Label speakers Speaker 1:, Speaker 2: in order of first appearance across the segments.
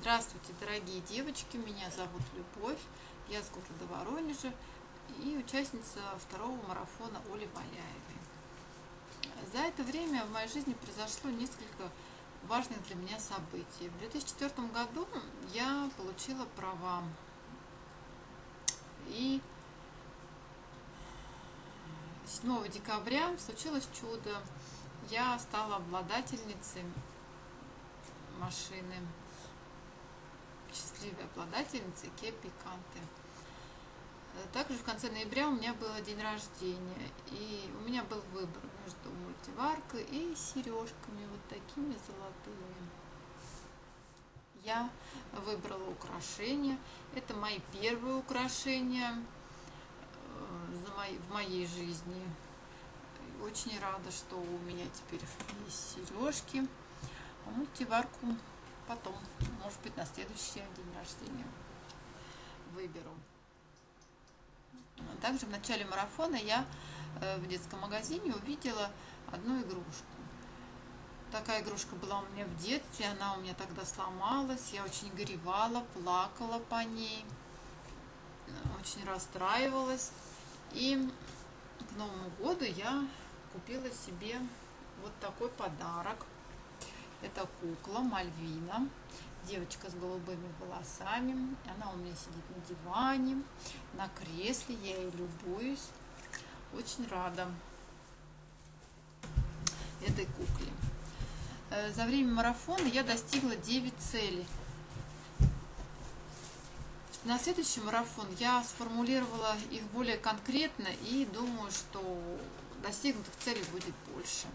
Speaker 1: Здравствуйте, дорогие девочки, меня зовут Любовь, я с города Воронежа и участница второго марафона Оли Валяевой. За это время в моей жизни произошло несколько важных для меня событий. В 2004 году я получила права и 7 декабря случилось чудо. Я стала обладательницей машины счастливой обладательницей Kia Picanto. Также в конце ноября у меня был день рождения, и у меня был выбор между мультиваркой и сережками вот такими золотыми. Я выбрала украшения. Это мои первые украшения э, в моей жизни. Очень рада, что у меня теперь есть сережки. А мультиварку потом, может быть, на следующий день рождения выберу. Также в начале марафона я э, в детском магазине увидела одну игрушку. Такая игрушка была у меня в детстве, она у меня тогда сломалась, я очень горевала, плакала по ней, очень расстраивалась. И к Новому году я купила себе вот такой подарок – это кукла Мальвина, девочка с голубыми волосами. Она у меня сидит на диване, на кресле, я ей любуюсь. Очень рада этой кукле. Э, за время марафона я достигла 9 целей. На следующий марафон я сформулировала их более конкретно и думаю, что достигнутых целей будет больше.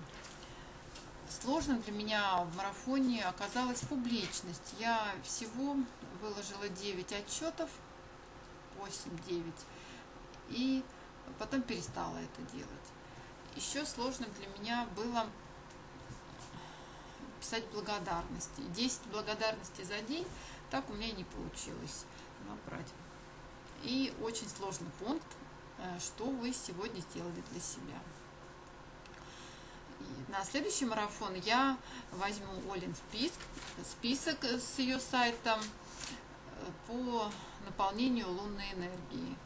Speaker 1: Сложным для меня в марафоне оказалась публичность. Я всего выложила 9 отчетов, 8-9, и потом перестала это делать. Еще сложным для меня было писать благодарности. 10 благодарностей за день, так у меня и не получилось набрать. И очень сложный пункт, э, что вы сегодня сделали для себя на следующий марафон я возьму Олин список, список с ее сайтом э, по наполнению лунной энергии,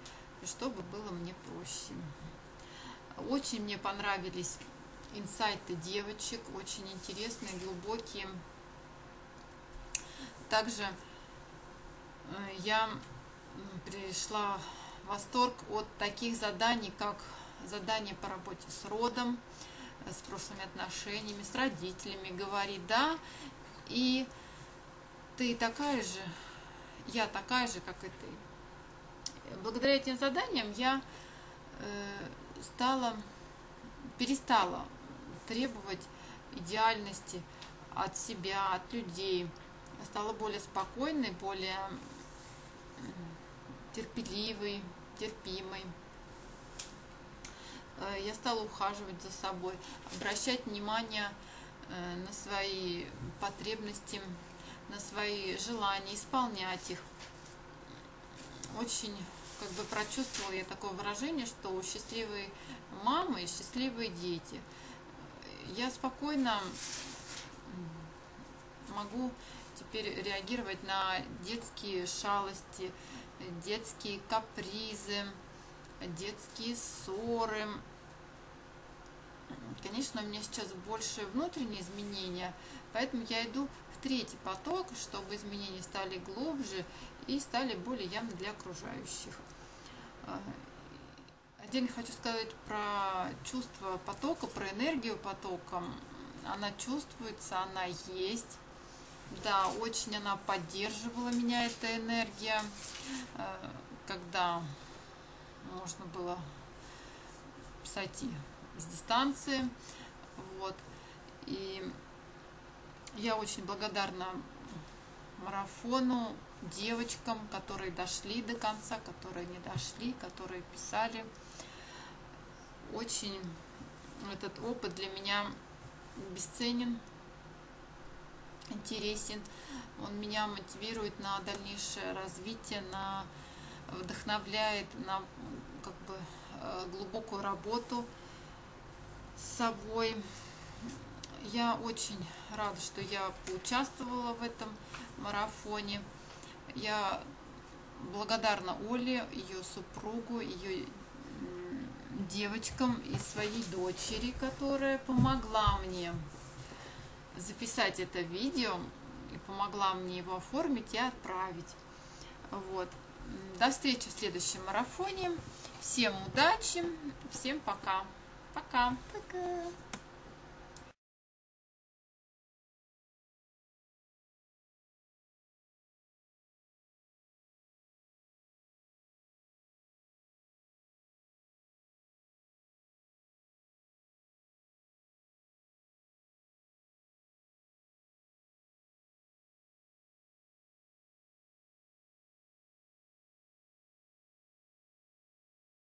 Speaker 1: чтобы было мне проще. Очень мне понравились инсайты девочек, очень интересные, глубокие. Также э, я пришла в восторг от таких заданий, как задание по работе с родом, с прошлыми отношениями, с родителями, говорит, да, и ты такая же, я такая же, как и ты. Благодаря этим заданиям я э, стала, перестала требовать идеальности от себя, от людей. стала более спокойной, более терпеливой, терпимой. Э, я стала ухаживать за собой, обращать внимание э, на свои потребности, на свои желания, исполнять их. Очень как бы прочувствовала я такое выражение, что у счастливой мамы и счастливые дети. Я спокойно могу теперь реагировать на детские шалости, детские капризы, детские ссоры. Конечно, у меня сейчас больше внутренние изменения, поэтому я иду в третий поток, чтобы изменения стали глубже и стали более явны для окружающих. А, отдельно хочу сказать про чувство потока, про энергию потока. Она чувствуется, она есть. Да, очень она поддерживала меня, эта энергия, а, когда можно было сойти с дистанции. Вот. И я очень благодарна марафону, девочкам, которые дошли до конца, которые не дошли, которые писали. Очень этот опыт для меня бесценен, интересен. Он меня мотивирует на дальнейшее развитие, на вдохновляет на как бы э, глубокую работу с собой. Я очень рада, что я поучаствовала в этом марафоне. Я благодарна Оле, ее супругу, ее девочкам и своей дочери, которая помогла мне записать это видео и помогла мне его оформить и отправить. Вот. До встречи в следующем марафоне. Всем удачи, всем пока. Пока.
Speaker 2: Пока.